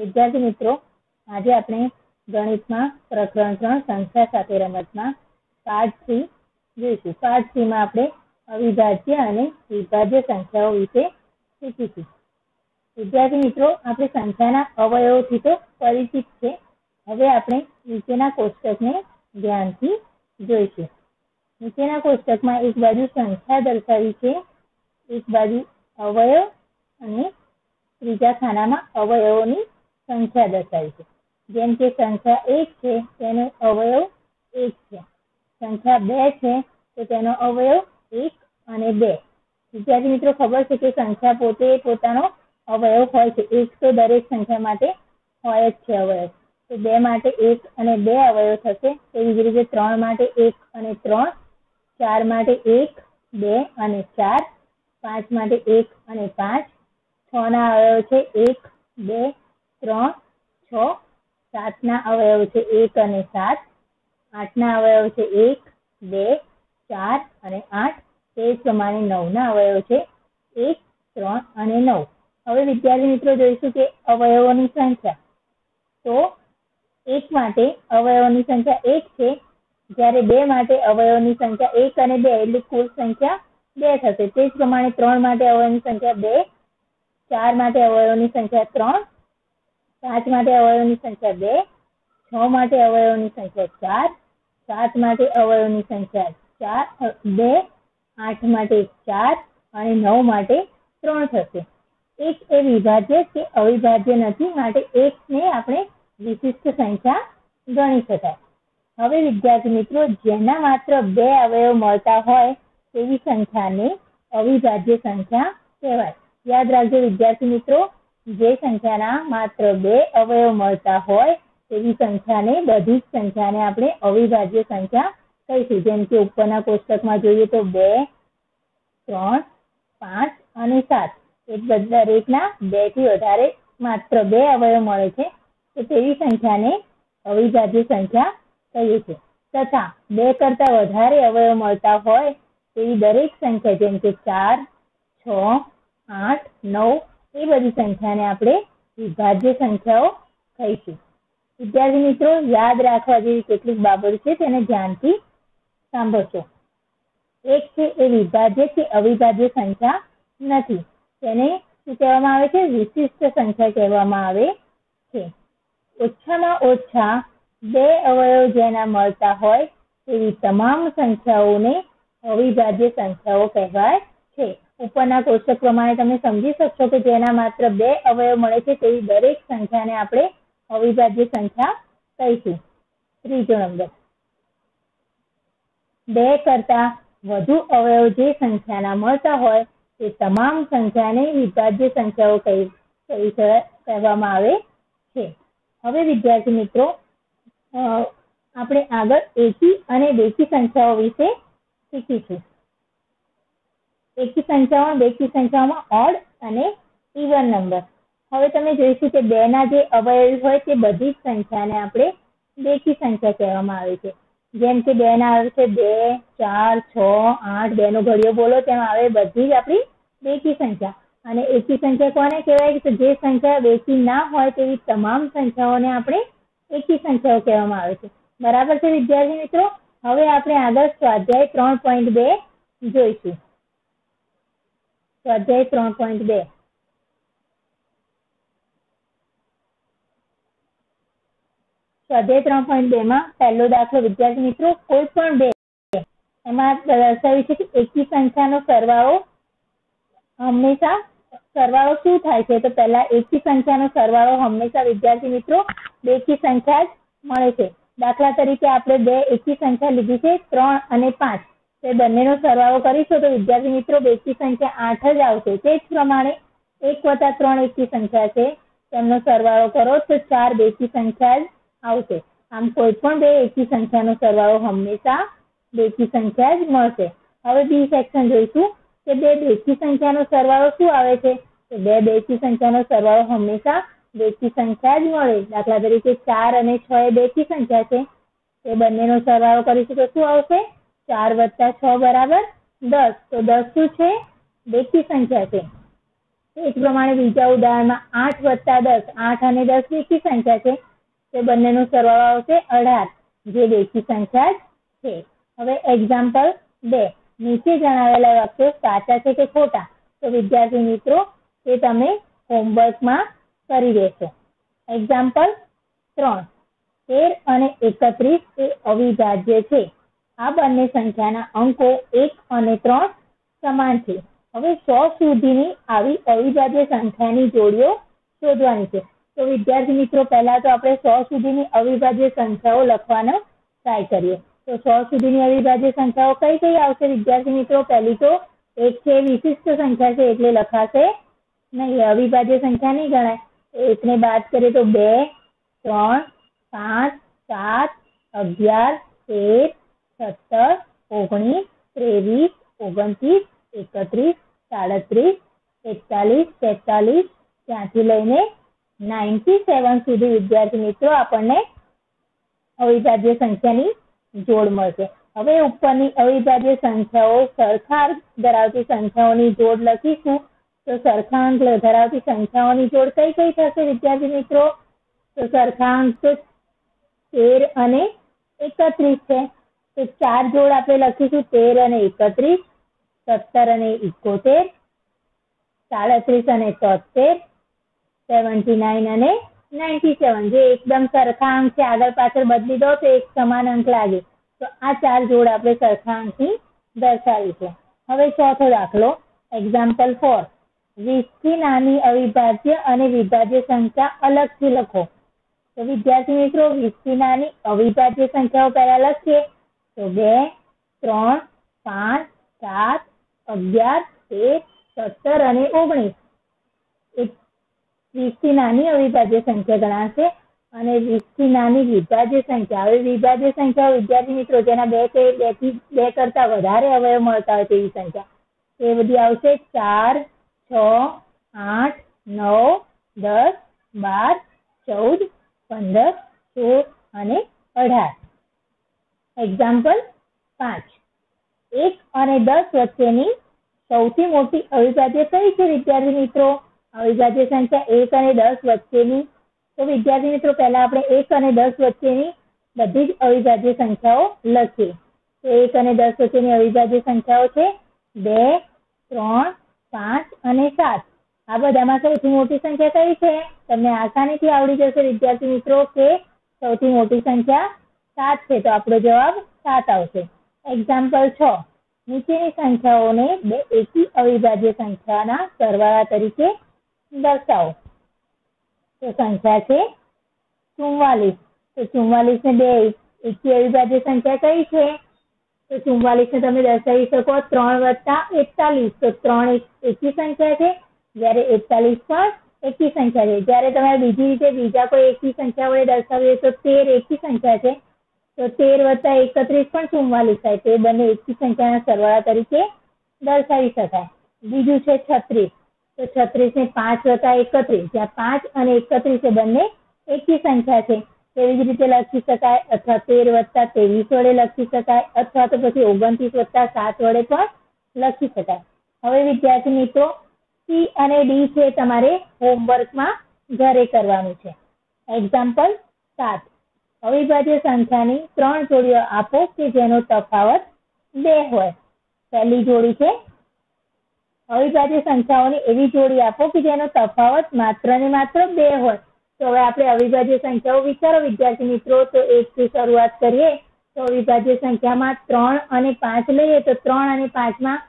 વિદ્યાર્થી મિત્રો, આજે આપણે ગણિતમાં પ્રકરણ ત્રણ, સંખ્યા સાથે રમતમાં પાઠ થ્રી જોઈશું. પાઠ થ્રી માં આપણે અવિભાજ્ય અને વિભાજ્ય સંખ્યાઓ વિશે શીખીશું. વિદ્યાર્થી મિત્રો, આપણે સંખ્યાના અવયવોથી તો પરિચિત છે. હવે આપણે નીચેના કોષ્ટકને ધ્યાનથી જોઈશું. નીચેના કોષ્ટકમાં એક બાજુ સંખ્યા દર્શાવી છે, એક બાજુ અવયવ અને ત્રીજા ખાનામાં અવયવોની સંખ્યા દર્શાવી છે. જેમ કે સંખ્યા એક છે, તેનો અવયવ એક છે. સંખ્યા બે છે, તો તેનો અવયવ એક અને બે. વિદ્યાર્થી મિત્રો, ખબર છે કે સંખ્યા પોતે પોતાનો અવયવ હોય છે. એક તો દરેક સંખ્યા માટે હોય જ છે અવયવ. તો બે માટે એક અને બે અવયવ થશે. તેવી જ રીતે ત્રણ માટે એક અને ત્રણ, ચાર માટે એક, બે અને ચાર, પાંચ માટે એક અને પાંચ. છ ના અવયવ છે, એક, બે ત્રણ, છ સાત ના અવયવ છે એક અને સાત. આઠ ના અવયવ છે એક, બે, ચાર અને આઠ. તે જ પ્રમાણે નવ ના અવયવ છે એક, ત્રણ અને નવ. હવે વિદ્યાર્થી મિત્રો જોઈશું કે અવયવોની સંખ્યા. તો એક માટે અવયવોની સંખ્યા એક છે. જ્યારે બે માટે અવયવોની સંખ્યા એક અને બે, એટલે કુલ સંખ્યા બે થશે. તે જ પ્રમાણે ત્રણ માટે અવયવની સંખ્યા બે, ચાર માટે અવયવોની સંખ્યા ત્રણ પાંચ માટે અવયવોની સંખ્યા બે, છ માટે અવયવોની સંખ્યા ચાર, સાત માટે અવયવોની સંખ્યા ચાર બે, આઠ માટે ચાર અને નવ માટે ત્રણ થશે. એક એ વિભાજ્ય કે અવિભાજ્ય નથી, માટે એક ને આપણે વિશિષ્ટ સંખ્યા ગણી શકાય. હવે વિદ્યાર્થી મિત્રો, જેના માત્ર બે અવયવ મળતા હોય તેવી સંખ્યાને અવિભાજ્ય સંખ્યા કહેવાય. યાદ રાખજો વિદ્યાર્થી મિત્રો જે સંખ્યાના માત્ર બે અવયવ મળતા હોય, તેવી સંખ્યાને બધી જ સંખ્યાને આપણે અવિભાજ્ય સંખ્યા કહીશું. જેમ કે ઉપરના કોષ્ટકમાં જોઈએ તો બે, ત્રણ, પાંચ અને સાત. એ દરેકના બેથી વધારે માત્ર બે અવયવ મળે છે, તો તેવી સંખ્યાને અવિભાજ્ય સંખ્યા કહીએ છીએ. તથા બે કરતા વધારે અવયવ મળતા હોય, તેવી દરેક સંખ્યા જેમ કે ચાર, છ, આઠ, નવ એ બધી સંખ્યાને આપણે વિભાજ્ય સંખ્યાઓ કહીશું. વિદ્યાર્થી મિત્રો, યાદ રાખવા જેવી કેટલીક બાબતો છે, તેને ધ્યાનથી સાંભળશો. એક છે એ વિભાજ્ય કે અવિભાજ્ય સંખ્યા નથી. તેને શું કહેવામાં આવે છે? વિશિષ્ટ સંખ્યા કહેવામાં આવે છે. ઓછામાં ઓછા બે અવયવ જેના મળતા હોય, તેવી તમામ સંખ્યાઓને અવિભાજ્ય સંખ્યાઓ કહેવાય છે. ઉપરના કોષ્ટક પ્રમાણે તમે સમજી શકશો કે જેના માત્ર બે અવયવ મળે છે તેવી દરેક સંખ્યાને આપણે અવિભાજ્ય સંખ્યા કહીશું. ત્રીજો નંબર. બે કરતા વધુ અવયવ જે સંખ્યાના મળતા હોય તે તમામ સંખ્યાને વિભાજ્ય સંખ્યાઓ કહી કહેવામાં આવે છે. હવે વિદ્યાર્થી મિત્રો આપણે આગળ એકી અને બેકી સંખ્યાઓ વિશે શીખીશું. એકી સંખ્યામાં બેકી સંખ્યામાં ઓડ અને ઇવન નંબર હવે તમે જોઈશું કે બે ના જે અવયવી હોય તે બધી જ સંખ્યાને આપણે બેકી સંખ્યા કહેવામાં આવે છે. જેમ કે બે ના આવે છે બે, ચાર, છ, આઠ બે નો ઘડિયો બોલો તેમ આવે બધી જ આપણી બેકી સંખ્યા. અને એકી સંખ્યા કોને કહેવાય? કે જે સંખ્યા બેકી ના હોય તેવી તમામ સંખ્યાઓને આપણે એકી સંખ્યાઓ કહેવામાં આવે છે. બરાબર છે વિદ્યાર્થી મિત્રો? હવે આપણે આગળ સ્વાધ્યાય ત્રણ પોઈન્ટ બે જોઈશું. સ્વાધ્યાય ત્રણ point બે. સ્વાધ્યાય ત્રણ point બે માં પહેલો દાખલો, વિદ્યાર્થી મિત્રો, કોઈ પણ બે. એમાં દર્શાવ્યું છે કે એકી સંખ્યાનો સરવાળો હંમેશા, સરવાળો શું થાય છે? તો પહેલા એકી સંખ્યાનો સરવાળો હંમેશા, વિદ્યાર્થી મિત્રો બેકી સંખ્યા જ મળે છે. દાખલા તરીકે આપણે બે એકી સંખ્યા લીધી છે, ત્રણ અને પાંચ. તે બંનેનો સરવાળો કરીશું તો વિદ્યાર્થી મિત્રો બેકી સંખ્યા આઠ જ આવશે. તે જ પ્રમાણે એક વત્તા ત્રણ એકી સંખ્યા છે. તેમનો સરવાળો કરો તો ચાર બેકી સંખ્યા જ આવશે. આમ કોઈ પણ બે એકી સંખ્યાનો સરવાળો હંમેશા બેકી સંખ્યા જ મળશે. હવે બી સેક્શન જોઈશું કે બે બેકી સંખ્યાનો સરવાળો શું આવે છે? તો બે બેકી સંખ્યાનો સરવાળો હંમેશા બેકી સંખ્યા જ મળે. દાખલા તરીકે ચાર અને છ એ બેકી સંખ્યા છે. તે બંનેનો સરવાળો કરીશું તો શું આવશે? ચાર વત્તા છ બરાબર દસ. તો દસ શું છે? બેકી સંખ્યા છે એ જ પ્રમાણે બીજા ઉદાહરણમાં આઠ વત્તા દસ. આઠ અને દસ બેકી સંખ્યા છે તે બંનેનો સરવાળો આવશે અઢાર, જે બેકી સંખ્યા છે. હવે એક્ઝામ્પલ બે. નીચે જણાવેલા વાક્યો સાચા છે કે ખોટા? તો વિદ્યાર્થી મિત્રો તે તમે હોમવર્કમાં કરી દેશો. એક્ઝામ્પલ ત્રણ. તેર અને એકત્રીસ એ અવિભાજ્ય છે. આ બંને સંખ્યાના અંકો એક અને ત્રણ સમાન છે. હવે સો સુધીની આવી અવિભાજ્ય સંખ્યાની જોડીઓ શોધવાની છે. તો વિદ્યાર્થી મિત્રો, પહેલા તો આપણે સો સુધીની અવિભાજ્ય સંખ્યાઓ લખવાનો ટ્રાય કરીએ. તો સો સુધીની અવિભાજ્ય સંખ્યાઓ કઈ કઈ આવશે વિદ્યાર્થી મિત્રો? પહેલી તો એક છે વિશિષ્ટ સંખ્યા છે, એટલે લખાશે નહીં, અવિભાજ્ય સંખ્યા નહીં ગણાય. એકને બાદ કરીએ તો બે, ત્રણ, પાંચ, સાત, અગિયાર તેર સત્તર ઓગણીસ ત્રેવીસ ઓગણત્રીસ એકત્રીસ સાડત્રીસ એકતાલીસ તેતાલીસ ત્યાંથી લઈને નાઇન્ટી સેવન સુધી વિદ્યાર્થી મિત્રો આપણને અવિભાજ્ય સંખ્યાની જોડ મળશે. હવે ઉપરની અવિભાજ્ય સંખ્યાઓ સરખા ધરાવતી સંખ્યાઓની જોડ લખીશું. તો સરખા ધરાવતી સંખ્યાઓની જોડ કઈ કઈ થશે વિદ્યાર્થી મિત્રો? તો સરખા તેર અને એકત્રીસ છે. તો ચાર જોડ આપણે લખીશું તેર અને એકત્રીસ, સત્તર અને ઇકોતેર સાડત્રીસ અને તોતેર, સેવન્ટી નાઇન અને નાઇન્ટી સેવન. જે એકદમ સરખા અંક છે, આગળ પાછળ બદલી દો તો એક સમાન અંક લાગે. તો આ ચાર જોડ આપણે સરખા અંકથી દર્શાવીશું. હવે ચોથો દાખલો એક્ઝામ્પલ ફોર વીસથી નાની અવિભાજ્ય અને વિભાજ્ય સંખ્યા અલગથી લખો. તો વિદ્યાર્થી મિત્રો, વીસથી નાની અવિભાજ્ય સંખ્યાઓ પહેલા લખીએ. તો બે, ત્રણ, પાંચ, સાત, અગિયાર તેર સત્તર અને ઓગણીસ. વીસથી નાની અવિભાજ્ય સંખ્યા ગણાશે અને વીસથી નાની વિભાજ્ય સંખ્યા. હવે વિભાજ્ય સંખ્યા વિદ્યાર્થી મિત્રો, જેના બે કે બેથી બે કરતા વધારે અવયવ મળતા હોય તેવી સંખ્યા. એ બધી આવશે ચાર, છ, આઠ, નવ, દસ, બાર, ચૌદ, પંદર, સોળ અને અઢાર. એક્ઝામ્પલ પાંચ. એક અને દસ વચ્ચેની સૌથી મોટી અવિભાજ્ય કઈ છે વિદ્યાર્થી મિત્રો? અવિભાજ્ય સંખ્યા એક અને દસ વચ્ચેની. તો વિદ્યાર્થી મિત્રો, પહેલા આપણે એક અને દસ વચ્ચેની બધી જ અવિભાજ્ય સંખ્યાઓ લખીએ. તો એક અને દસ વચ્ચેની અવિભાજ્ય સંખ્યાઓ છે બે, ત્રણ, પાંચ અને સાત. આ બધામાં સૌથી મોટી સંખ્યા કઈ છે? તમને આસાનીથી આવડી જશે વિદ્યાર્થી મિત્રો કે સૌથી મોટી સંખ્યા સાત છે તો આપણો જવાબ સાત આવશે એક્ઝામ્પલ છ નીચેની સંખ્યાઓને બે એકી અવિભાજ્ય સંખ્યાના સરવાળા તરીકે દર્શાવો તો સંખ્યા છે ચુમ્માલીસ તો ચુમ્માલીસ ને બે એકી અવિભાજ્ય સંખ્યા કઈ છે તો ચુમ્માલીસ ને તમે દર્શાવી શકો ત્રણ વત્તા એકતાલીસ। તો ત્રણ એકી સંખ્યા છે, જ્યારે એકતાલીસ પણ એકી સંખ્યા છે. જ્યારે તમે બીજી રીતે બીજા કોઈ એકી સંખ્યા વડે દર્શાવીએ તો તેર એકી સંખ્યા છે. તો તેર વત્તા એકત્રીસ પણ ચુમ્માલીસ થાય તે બંને એકી સંખ્યાના સરવાળા તરીકે દર્શાવી શકાય. બીજું છે છત્રીસ. તો છત્રીસ ને પાંચ વત્તા એકત્રીસ. જ્યાં પાંચ અને એકત્રીસ એ બંને એકી સંખ્યા છે. તેવી જ રીતે લખી શકાય અથવા તેર વત્તા ત્રેવીસ વડે લખી શકાય અથવા તો પછી ઓગણત્રીસ વત્તા સાત વડે પણ લખી શકાય. હવે વિદ્યાર્થી મિત્રો, સી અને ડી છે તમારે હોમવર્કમાં ઘરે કરવાનું છે. એક્ઝામ્પલ સાત. અવિભાજ્ય સંખ્યાની ત્રણ જોડીઓ આપો કે જેનો તફાવત બે હોય. પહેલી જોડી છે. અવિભાજ્ય સંખ્યાઓની એવી જોડી આપો કે જેનો તફાવત માત્ર ને માત્ર બે હોય. તો હવે આપણે અવિભાજ્ય સંખ્યાઓ વિચારો, વિદ્યાર્થી મિત્રો. તો એક થી શરૂઆત કરીએ. તો અવિભાજ્ય સંખ્યામાં ત્રણ અને પાંચ લઈએ. તો ત્રણ અને પાંચમાં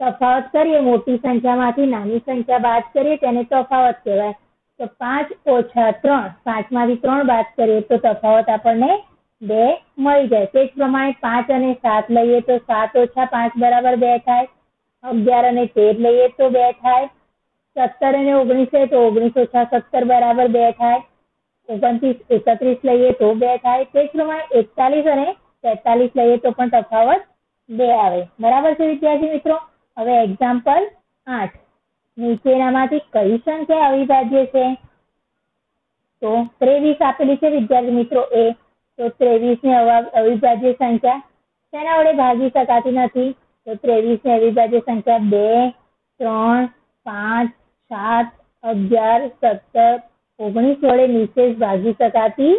તફાવત કરીએ. મોટી સંખ્યામાંથી નાની સંખ્યા બાદ કરીએ. તેને તફાવત કહેવાય. તો પાંચ ઓછા ત્રણ, પાંચમાંથી ત્રણ બાદ કરીએ તો તફાવત આપણને બે મળી જાય. તે જ પ્રમાણે પાંચ અને સાત લઈએ તો સાત ઓછા પાંચ બરાબર બે થાય. અગિયાર અને તેર લઈએ તો બે થાય. સત્તર અને ઓગણીસ લઈએ તો ઓગણીસ ઓછા સત્તર બરાબર બે થાય. ઓગણત્રીસ, એકત્રીસ લઈએ તો બે થાય. તે જ પ્રમાણે એકતાલીસ અને તેતાલીસ લઈએ તો પણ તફાવત બે આવે. બરાબર છે વિદ્યાર્થી મિત્રો? હવે એક્ઝામ્પલ આઠ. નીચેનામાંથી કઈ સંખ્યા અવિભાજ્ય છે? તો ત્રેવીસ આપેલી છે વિદ્યાર્થી મિત્રો એ. તો ત્રેવીસ ને અવિભાજ્ય સંખ્યા તેના વડે ભાગી શકાતી નથી? તો ત્રેવીસ ને અવિભાજ્ય સંખ્યા બે, ત્રણ, પાંચ, સાત, અગિયાર, સત્તર, ઓગણીસ વડે નિશેષ ભાગી શકાતી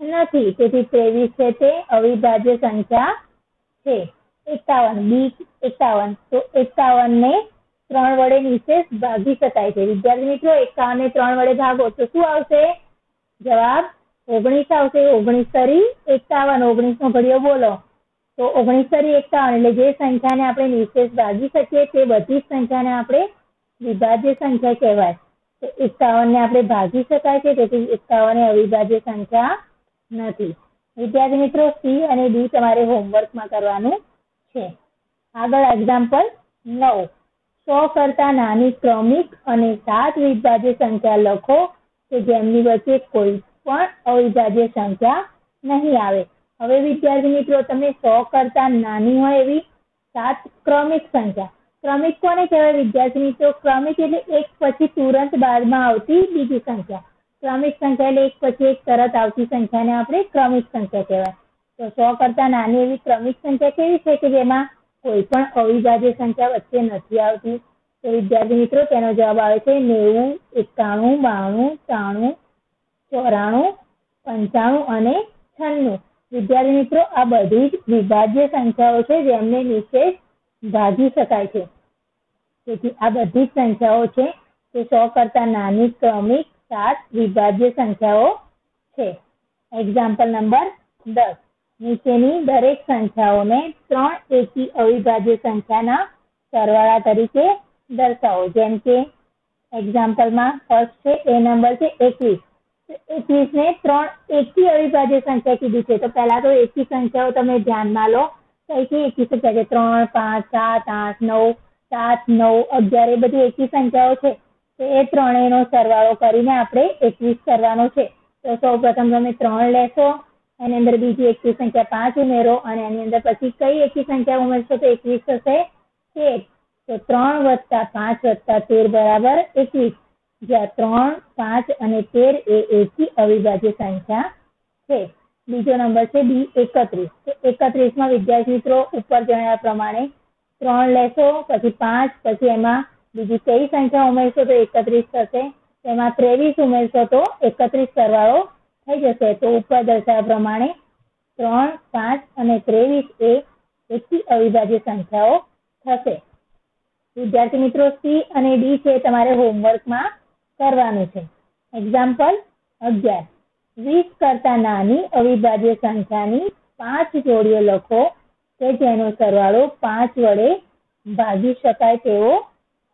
નથી. તેથી ત્રેવીસ છે તે અવિભાજ્ય સંખ્યા છે. એકાવન, બી, એકાવન. તો એકાવન ને ત્રણ વડે નિશેષ ભાગી શકાય છે. વિદ્યાર્થી મિત્રો એકાવન ને ત્રણ વડે ભાગો. તો શું આવશે? જવાબ ઓગણીસ આવશે. ઓગણીસ તરી એકાવન. ઓગણીસ નો ઘડિયો બોલો. તો ઓગણીસ તરી એકાવન એટલે જે સંખ્યાને આપણે નિશેષ ભાગી શકીએ તે બધી જ સંખ્યાને આપણે વિભાજ્ય સંખ્યા કહેવાય. તો એકાવન ને આપણે ભાગી શકાય છે, તેથી એકાવન એ અવિભાજ્ય સંખ્યા નથી. વિદ્યાર્થી મિત્રો, સી અને ડી તમારે હોમવર્કમાં કરવાનું છે. આગળ એક્ઝામ્પલ નવ. સો કરતા નાની ક્રમિક અને સાત વિભાજ્ય સંખ્યા લખો કે જેમની વચ્ચે કોઈ પણ અવિભાજ્ય સંખ્યા નહીં આવે. હવે વિદ્યાર્થી મિત્રો, તમે સો કરતા નાની હોય એવી સાત ક્રમિક સંખ્યા. ક્રમિક કોને કહેવાય વિદ્યાર્થી મિત્રો? ક્રમિક એટલે એક પછી તુરંત બાદમાં આવતી બીજી સંખ્યા. ક્રમિક સંખ્યા એટલે એક પછી એક તરત આવતી સંખ્યાને આપણે ક્રમિક સંખ્યા કહેવાય. તો સો કરતા નાની એવી ક્રમિક સંખ્યા કેવી છે કે જેમાં કોઈ પણ અવિભાજ્ય સંખ્યા વચ્ચે નથી આવતી. તો વિદ્યાર્થી મિત્રો, તેનો જવાબ આવે છે નેવું, એકાણું, બાણું, ત્રાણું, ચોરાણું, પંચાણું અને છન્નું. વિદ્યાર્થી મિત્રો, આ બધી જ વિભાજ્ય સંખ્યાઓ છે જેમને નિશેષ ભાગી શકાય છે. તેથી આ બધી જ સંખ્યાઓ છે તે સો કરતા નાની, ક્રમિક સાત વિભાજ્ય સંખ્યાઓ છે. એક્ઝામ્પલ નંબર દસ. નીચેની દરેક સંખ્યાઓને ત્રણ એકી અવિભાજ્ય સંખ્યાના સરવાળા તરીકે દર્શાવો. જેમ કે એક્ઝામ્પલમાં ફર્સ્ટ છે, એ નંબર છે એકવીસ. એકવીસ ને ત્રણ એકી અવિભાજ્ય સંખ્યા કીધી છે. તો પહેલા તો એકી સંખ્યાઓ તમે ધ્યાનમાં લો. કઈથી કઈ એકી સંખ્યા છે? ત્રણ, પાંચ, સાત, આઠ, નવ, સાત, નવ, અગિયાર, એ બધી એકી સંખ્યાઓ છે. તો એ ત્રણેયનો સરવાળો કરીને આપણે એકવીસ કરવાનો છે. તો સૌ પ્રથમ તમે ત્રણ લેશો. એની અંદર બીજી એકી સંખ્યા પાંચ ઉમેરો અને એની અંદર પછી કઈ એકી સંખ્યા ઉમેરશો તો એકવીસ થશે તેર. તો ત્રણ વત્તા પાંચ વત્તા તેર બરાબર એકવીસ. જ્યાં ત્રણ, પાંચ અને તેર એ એકી અવિભાજ્ય સંખ્યા છે. બીજો નંબર છે બી એકત્રીસ. તો એકત્રીસમાં વિદ્યાર્થી મિત્રો ઉપર જણાવ્યા પ્રમાણે ત્રણ લેશો, પછી પાંચ, પછી એમાં બીજી કઈ સંખ્યા ઉમેરશો તો એકત્રીસ થશે. તેમાં ત્રેવીસ ઉમેરશો તો એકત્રીસ સરવાળો થઈ જશે. તો ઉપર દર્શાવ્યા પ્રમાણે ત્રણ, પાંચ અને ત્રેવીસ એ એકથી અવિભાજ્ય સંખ્યાઓ થશે. વિદ્યાર્થી મિત્રો સી અને ડી છે તમારે હોમવર્કમાં કરવાનું છે. એક્ઝામ્પલ અગિયાર. વીસ કરતા નાની અવિભાજ્ય સંખ્યાની પાંચ જોડીઓ લખો કે જેનો સરવાળો પાંચ વડે ભાગી શકાય તેવો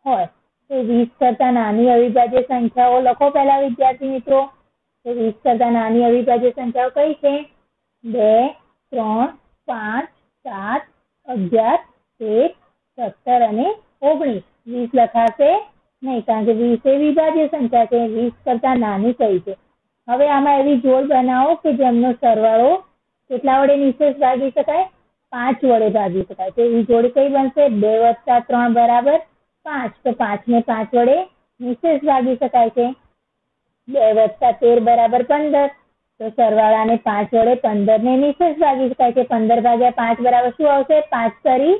હોય. તો વીસ કરતા નાની અવિભાજ્ય સંખ્યાઓ લખો પહેલા વિદ્યાર્થી મિત્રો. વીસ કરતા નાની અવિભાજ્ય સંખ્યાઓ કઈ છે? બે, ત્રણ, પાંચ, સાત, અગિયાર, એક, સત્તર અને ઓગણીસ. વીસ લખાશે નહીં, કારણ કે વીસ એ વિભાજ્ય સંખ્યા છે, વીસ કરતા નાની કઈ છે. હવે આમાં એવી જોડ બનાવો કે જેમનો સરવાળો કેટલા વડે નિશેષ ભાગી શકાય? પાંચ વડે ભાગી શકાય. તો એવી જોડ કઈ બનશે? બે વત્તા ત્રણ બરાબર પાંચ. તો પાંચ ને પાંચ વડે નિશેષ ભાગી શકાય છે. બે વત્તા તેર બરાબર પંદર. તો સરવાળાને પાંચ વડે પંદર ને નિશેષ ભાગી શકાય છે. પંદર ભાગ્યા પાંચ બરાબર શું આવશે? પાંચ કરી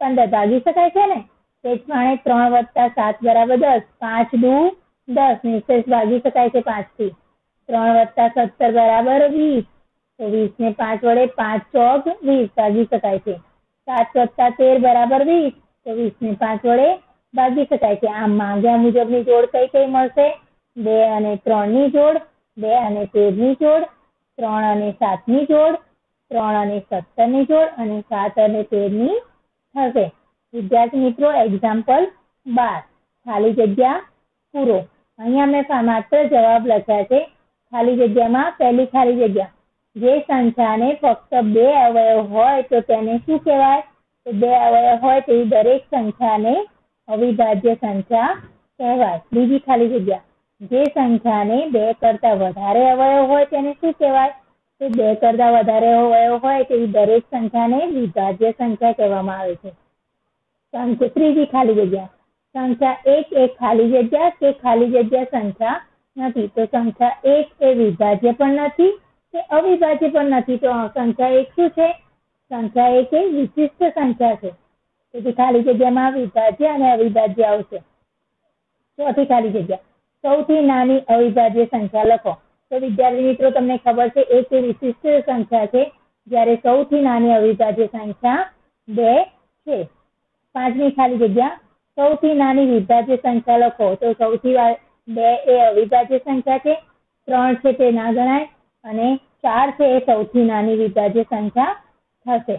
પંદર ભાગી શકાય છે ને? તે જ પ્રમાણે ત્રણ વત્તા સાત બરાબર દસ. પાંચ દુ દસ. નિશેષ ભાગી શકાય છે પાંચથી ત્રણ વત્તા સત્તર બરાબર વીસ. તો વીસ ને પાંચ વડે પાંચ ચોક વીસ ભાગી શકાય છે. સાત વત્તા તેર બરાબર વીસ. તો વીસ ને પાંચ વડે ભાગી શકાય છે. આમ માંગ્યા મુજબની જોડ કઈ કઈ મળશે? બે અને ત્રણની જોડ, બે અને તેરની જોડ, ત્રણ અને સાતની જોડ, ત્રણ અને સત્તરની જોડ અને સાત અને તેરની થશે. વિદ્યાર્થી મિત્રો એક્ઝામ્પલ બાર. ખાલી જગ્યા પૂરો. અહીંયા મેં માત્ર જવાબ લખ્યા છે. ખાલી જગ્યામાં પહેલી ખાલી જગ્યા. જે સંખ્યાને ફક્ત બે અવયવ હોય તો તેને શું કહેવાય? તો બે અવયવ હોય તેવી દરેક સંખ્યાને અવિભાજ્ય સંખ્યા કહેવાય. બીજી ખાલી જગ્યા. જે સંખ્યાને બે કરતા વધારે અવયવ હોય તેને શું કહેવાય? તો બે કરતા વધારે અવયવ હોય તેવી દરેક સંખ્યાને વિભાજ્ય સંખ્યા કહેવામાં આવે છે. સંખ્યા ત્રીજી ખાલી જગ્યા. સંખ્યા એક એક ખાલી જગ્યા કે ખાલી જગ્યા સંખ્યા નથી? તો સંખ્યા એક એ વિભાજ્ય પણ નથી, કે અવિભાજ્ય પણ નથી? તો સંખ્યા એક શું છે? સંખ્યા એક એ વિશિષ્ટ સંખ્યા છે. તેથી ખાલી જગ્યામાં વિભાજ્ય અને અવિભાજ્ય આવશે. ચોથી ખાલી જગ્યા. સૌથી નાની અવિભાજ્ય સંખ્યા લખો. તો વિદ્યાર્થી મિત્રો, તમને ખબર છે, એક વિશિષ્ટ સંખ્યા છે, જયારે સૌથી નાની અવિભાજ્ય સંખ્યા બે છે. પાંચમી ખાલી જગ્યા. સૌથી નાની વિભાજ્ય સંખ્યા લખો. તો સૌથી બે એ અવિભાજ્ય સંખ્યા છે, ત્રણ છે તે ના ગણાય, અને ચાર છે એ સૌથી નાની વિભાજ્ય સંખ્યા થશે.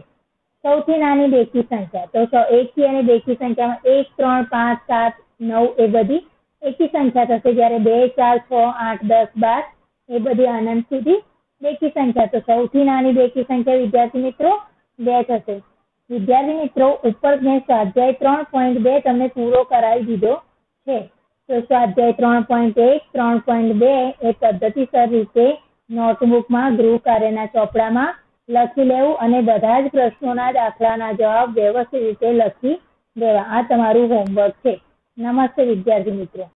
સૌથી નાની બેકી સંખ્યા. તો એક થી અને બેકી સંખ્યામાં એક, ત્રણ, પાંચ, સાત, નવ એ બધી એકી સંખ્યા થશે જ્યારે બે, ચાર, છ, આઠ, દસ, બાર, એ બધી અનંત સુધી બેકી સંખ્યા. તો સૌથી નાની બેકી સંખ્યા વિદ્યાર્થી મિત્રો બે થશે. વિદ્યાર્થી મિત્રો, ઉપર મેં સ્વાધ્યાય ત્રણ પોઈન્ટ બે તમને પૂરો કરાવી દીધો છે. તો સ્વાધ્યાય ત્રણ પોઈન્ટ એક, ત્રણ પોઈન્ટ બે એ પદ્ધતિસર રીતે નોટબુકમાં ગૃહ કાર્યના ચોપડામાં લખી લેવું અને બધા જ પ્રશ્નોના દાખલાના જવાબ વ્યવસ્થિત રીતે લખી દેવા. આ તમારું હોમવર્ક છે. નમસ્તે વિદ્યાર્થી મિત્રો.